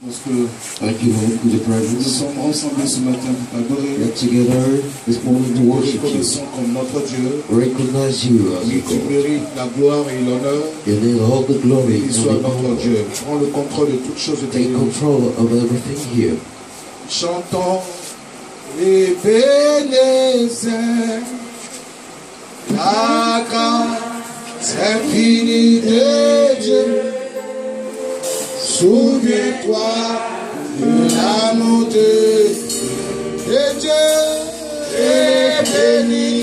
Parce que Thank you, Nous sommes ensemble ce matin pour t'adorer. Get together comme notre Dieu. Recognize you tu mérites la gloire et l'honneur. You soit Dieu. Prends le contrôle de toutes choses. Take control of here. Chantons et bénissons la grâce infinie de Dieu. Souviens-toi de l'amour de Dieu et béni.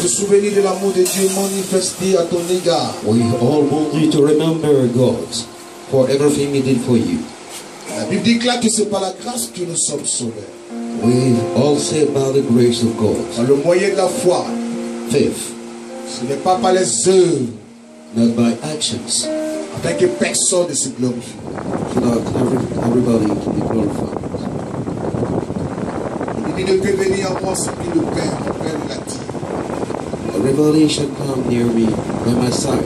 Te souvenir de l'amour de Dieu manifesté à ton égard. We all want you to remember God for everything He did for you. La Bible déclare que c'est par la grâce que nous sommes sauvés. We all say by the grace of God. Par le moyen de la foi. Fifth, Ce n'est pas par les œuvres, not by actions, afin que personne ne se glorifie. so that every, everybody can be glorified. Il dit peut venir à moi ce qui le Père, mon Père l'a dit. Revelation come near me by my side.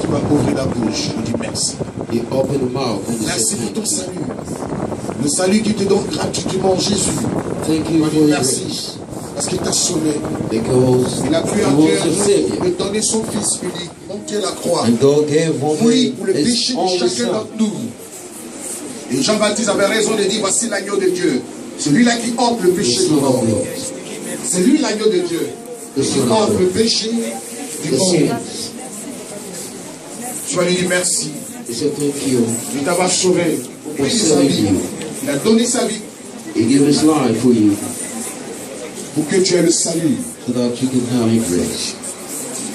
Tu vas ouvrir la bouche et dis merci. He opened the mouth and Merci pour ton salut. Le salut qui te donne gratuitement Jésus. Thank you for merci. Parce qu'il t'a sauvé. Because Il a pu à de donner son Fils unique, monter la croix. Oui, pour le péché de chacun d'entre nous. Et Jean-Baptiste avait raison de dire, voici l'agneau de Dieu. Celui-là qui ôte le péché monde. God. C'est lui l'agneau de Dieu. Qui Son of ôte le péché du monde. vas lui dire merci. You. Il t'avoir sauvé. Il. Il a donné sa vie He gave his life for you pour que tu aies le salut. so that you can have His grace.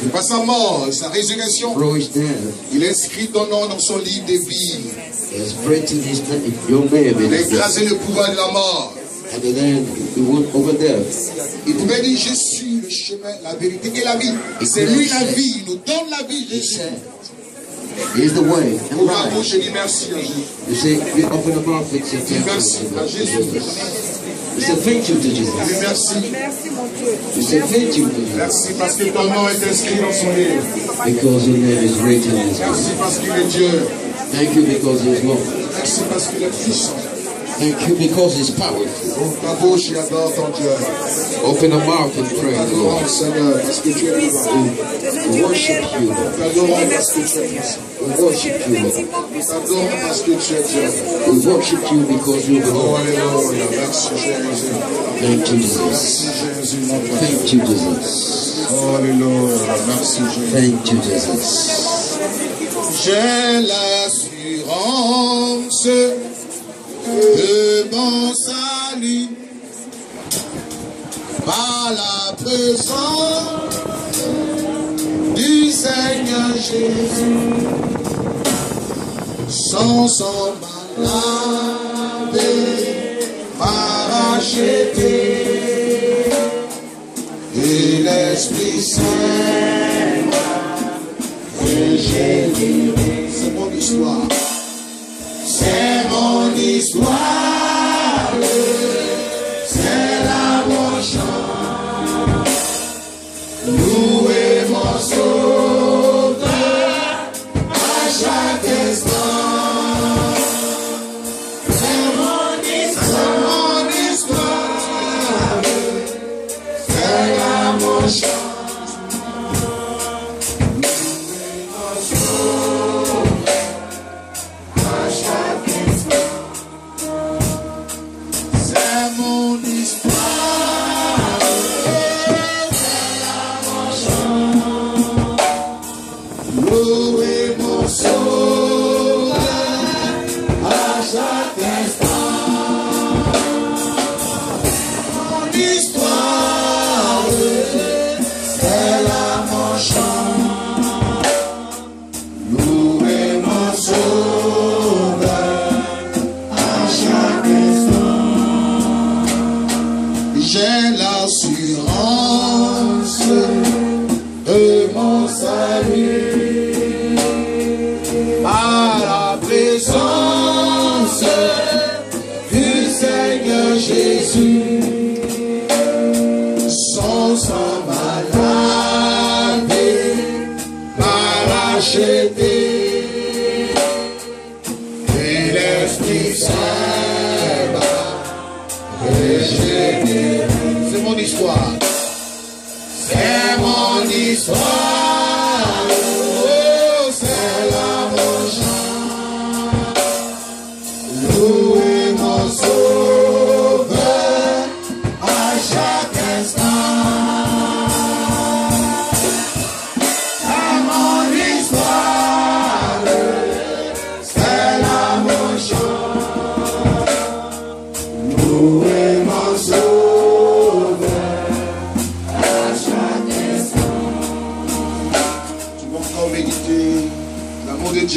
Et par sa mort sa résurrection, il inscrit ton nom dans son livre de vie. Il a écrasé le pouvoir de la mort. And then he went over death. Il pouvait dire, je suis le chemin, la vérité et la vie. C'est lui la vie, il nous donne la vie, He Jésus. said, He is the way and et dis merci à Jésus. You say, we open the mouth and say, Dis Thank merci you à to Jésus. Jesus. You say, Thank you to Dis Jesus. merci. You say, Thank you to Jesus. Merci parce que ton nom est inscrit dans son livre. Because your name is written in his book. Merci parce qu'il est Dieu. Thank you because he is Lord. Merci parce qu'il est puissant. because it's powerful. Open the mouth and pray, Lord. We worship you, We worship you, We worship you because you are Lord. Thank you, Jesus. Thank you, Jesus. Thank you, Jesus. J'ai l'assurance de mon salut par la présence du Seigneur Jésus. Sans son malade paracheté et l'Esprit Saint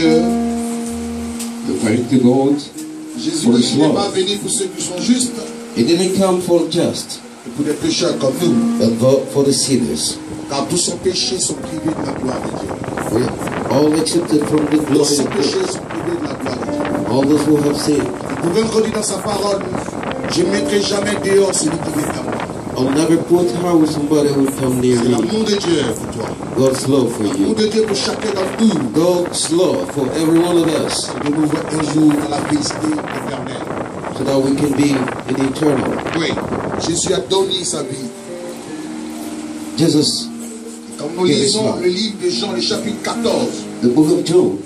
Dieu. The God. Jésus n'est pas venu pour ceux qui sont justes, He didn't come for the just, pour des pécheurs comme nous. but for- the sinners. Car tous sont péchés sont privés de la gloire de Dieu. We all accepted from the glory of God. sont privés de la gloire de Dieu. All those who have sinned. Vous pouvez le redire dans sa parole. Je ne mettrai jamais dehors celui qui vient à moi. I'll never put out somebody who will come near C'est me. l'amour de Dieu pour toi. God's love for L'amour you. de Dieu pour chacun d'entre nous. God's love for every one of us, De nous voir un jour dans la félicité éternelle. so that we can be in eternal. Oui, Jésus a donné sa vie. Jesus, Quand nous Yes, lisons Lord. le livre de Jean, le chapitre 14, the book of Job,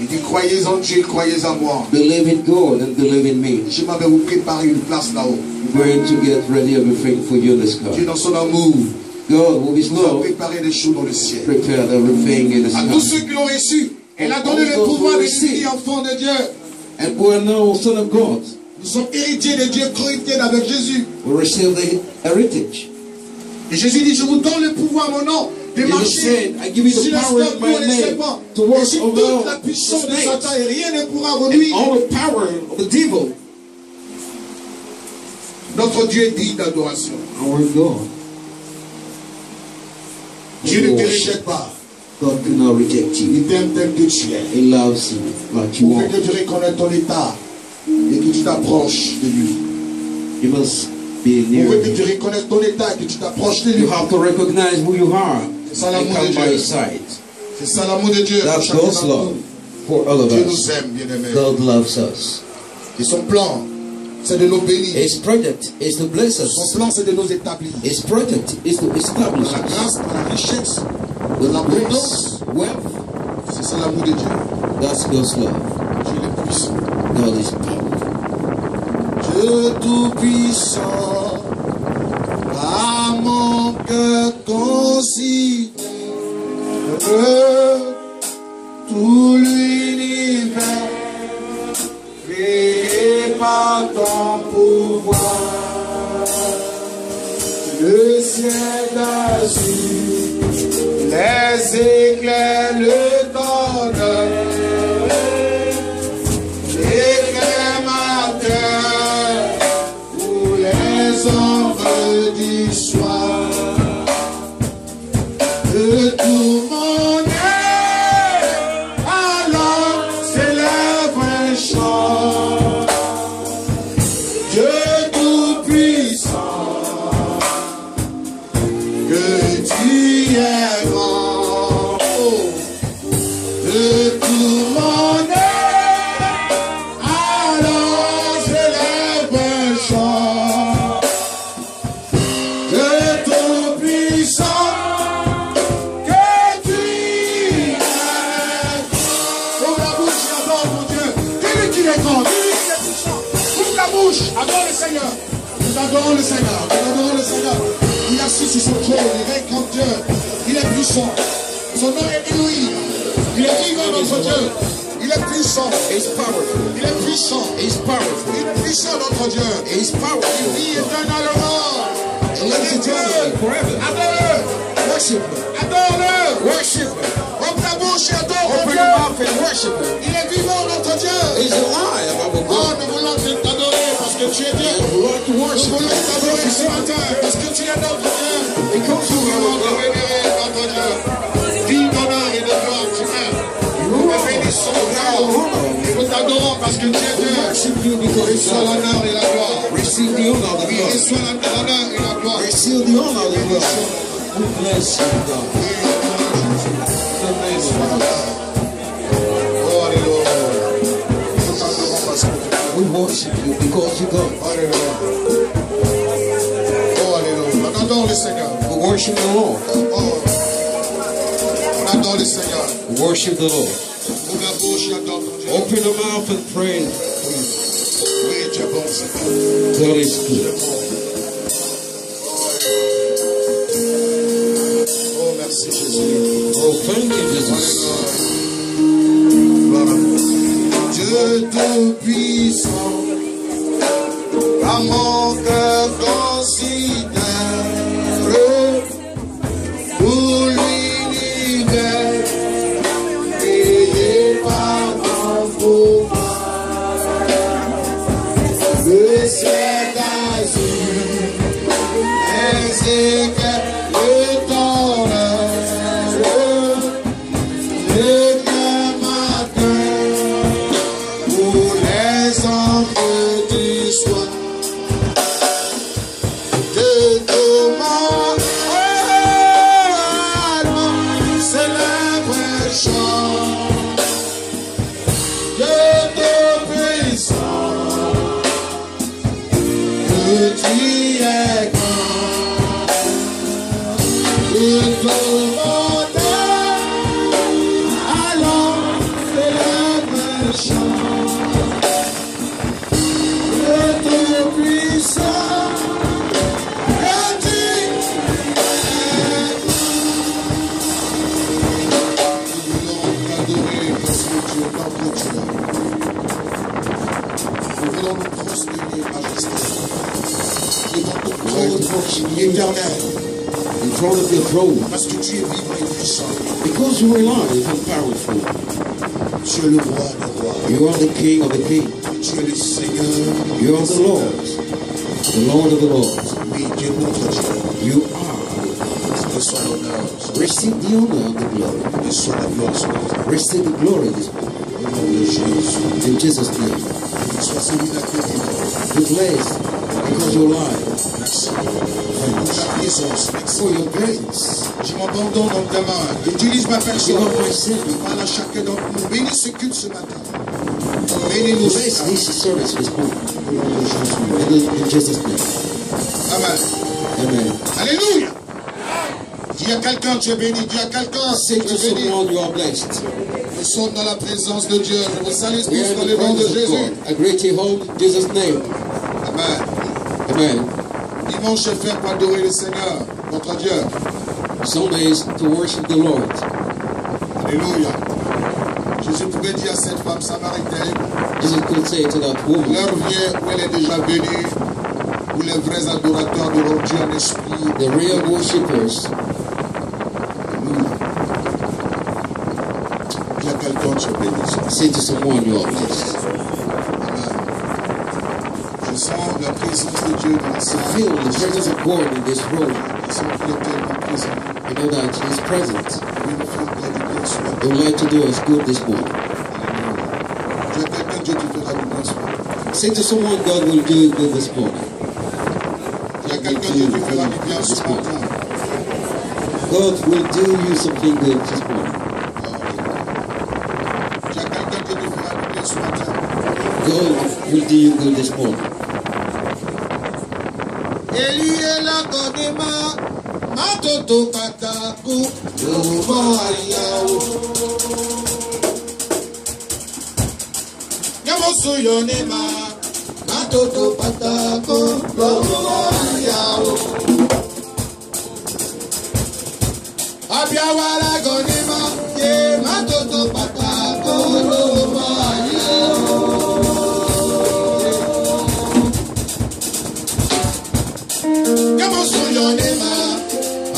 il dit Croyez en Dieu, croyez en moi. believe in God and believe in me. Je m'avais vous préparer une place là-haut. Going to get ready everything for you in this Dieu, car. dans son amour, God, with His love, préparé des choses dans le ciel. prepared everything in the À tous sky. ceux qui l'ont reçu, elle a donné le pouvoir de devenir enfants de Dieu. And we are now son of God. Nous sommes héritiers de Dieu, co-héritiers avec Jésus. We receive the heritage. Et Jésus dit, je vous donne le pouvoir, mon nom, de Jesus marcher said, I give you the sur les power in scorpions my et over toute la the puissance de. Satan, et rien ne pourra renuire. all the power of the devil, Notre Dieu est digne d'adoration. our God. Dieu ne te rejette pas. God cannot reject you. Il t'aime tel que tu es. He loves you like you are. que tu reconnaisses ton état et que tu t'approches de lui. You must be near veut que tu reconnaisses ton état et que tu t'approches de lui. You have to recognize who you are ça l'amour de Dieu. his side. C'est ça l'amour de Dieu. That's God's love for all of Dieu nous aime. God loves us. Et son plan, c'est de nous bénir. His project is to bless Son us. plan, c'est de nous établir. His project is to establish la us grâce, la richesse, l'abondance. wealth. C'est ça l'amour de Dieu. That's God's love. Dieu est puissant. God is powerful. Dieu tout-puissant, à mon cœur tout l'univers créé par ton pouvoir. Le ciel d'azur, les éclairs le tu es grand. Oh. Tout mon être, alors s'élève un chant. De tout puissant, que tu es. Ouvre la bouche adore mon Dieu. Dis-lui qu'il est grand, qu'il est puissant. Ouvre la bouche, adore le Seigneur. Nous adorons le Seigneur, puissant. Son nom est Elohim. Il est vivant notre Dieu. Il est puissant. He's powerful. Il est puissant. He's powerful. Il est puissant notre Dieu. He's Il powerful. vit éternellement. Il est Dieu. Adore-le. Worship. Adore-le. Worship. Ouvre ta bouche et adore Open Dieu. your mouth and worship him. Il est vivant notre Dieu. He's alive, Oh, nous voulons t'adorer parce que tu es Dieu. Nous voulons t'adorer ce matin parce que tu es notre Dieu. Et gloire, tu es. Nous te bénissons, Dieu. Nous t'adorons parce que tu es Dieu. Worship you because Reçois you are l'honneur et la gloire. Receive the honor of the Oui, Lord. reçois l'honneur et la gloire. Receive the honor of the Lord. We bless you, God. In the name of Jesus. Oh, Alléluia. Nous t'adorons parce que tu es Dieu. We worship you because you God. Alléluia. Oh, Alléluia. On adore le Seigneur. We worship the Lord. Oh. On adore le Seigneur. We worship the Lord. Ouvre la bouche et adore ton Dieu. Open your mouth and pray. Oui, tu es bon, Seigneur. God is good. Oh, merci Jésus. Oh, thank you, Jesus. Gloire à vous. Dieu tout-puissant, à mon Lord to me at this time. Il est dans ton trône. In front of your throne. Parce que tu es vivant et puissant. Because you are alive and powerful. Tu es le roi des rois. You are the king of the king. Tu es le Seigneur. You are the Lord. The Lord of the Lords. Oui, Dieu notre Dieu. You are. De son honneur. Receive the honor and the glory. Receive the glory this morning. In Jesus' name. Soit qui est vivant. Be blessed because you're alive. Merci. Pour ta présence. Merci. For your grace. Je m'abandonne dans ta main. Utilise ma personne. myself. Parle à chacun d'entre nous. Bénis ce culte ce matin. Bénis-nous. Bless this service de Jésus. In, Jesus' name. Amen. Amen. Alléluia. Dis à quelqu'un, tu es béni. Dis à quelqu'un, tu Say to es béni. someone you are blessed. Nous sommes dans la présence de Dieu. Je vous salue tous dans le nom de Jésus. God. I greet you home in Jesus' name. Amen. Amen. Dimanche fait pour adorer le Seigneur, notre Dieu. Sunday is to worship the Lord. Alléluia. Jésus pouvait dire à cette femme samaritaine, Jesus could say to that woman, l'heure vient où elle est déjà venue, où les vrais adorateurs auront Dieu en esprit. the real worshippers, Il y a quelqu'un, tu es béni. say to someone you are blessed. Amen. Je sens la présence de Dieu dans la salle. Feel the presence of God in this room. Je sens qu'il est tellement présent. I know that He is present. Il nous fait prédiquer sur la He would like to do us good this morning. Dieu est quelqu'un, Dieu te fera du bien ce matin. Say to someone God will do you good this morning. Il y a quelqu'un, Dieu te fera du bien ce matin. God will do you something good this morning. will do you good this morning. Èlíyé lákọ̀dé máa má tòtò kàtàkù lónìí máa,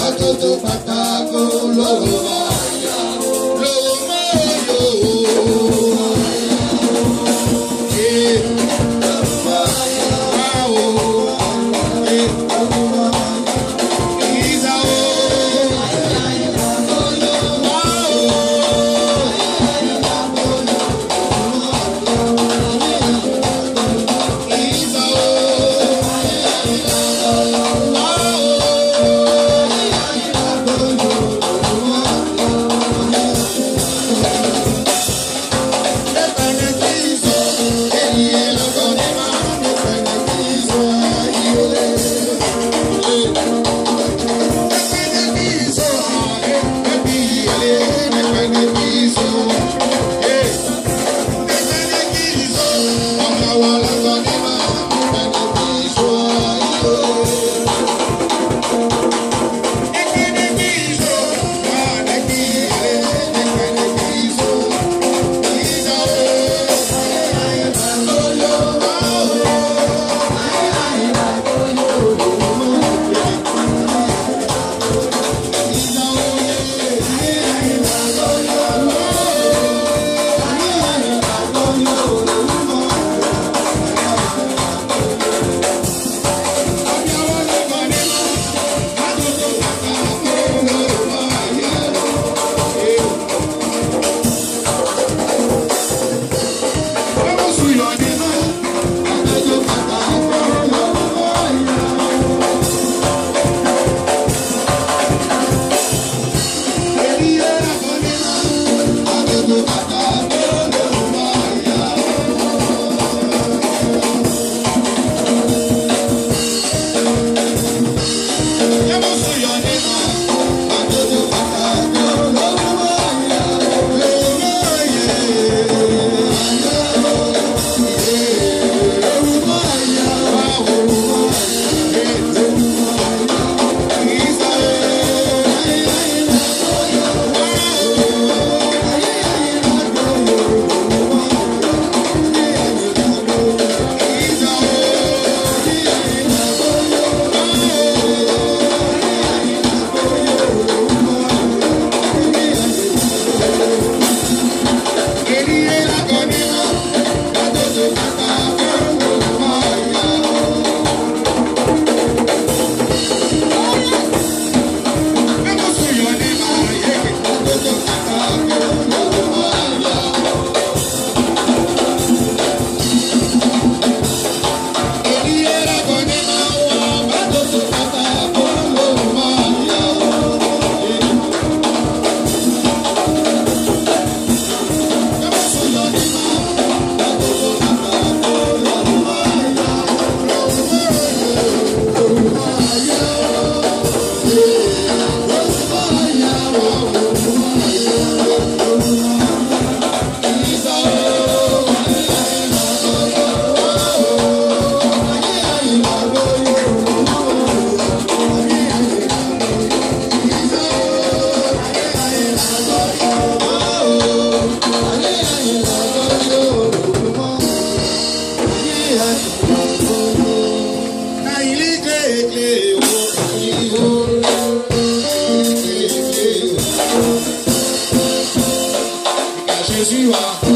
ọ̀tọ̀tọ̀ pàtàkó lọ́wọ́. you are.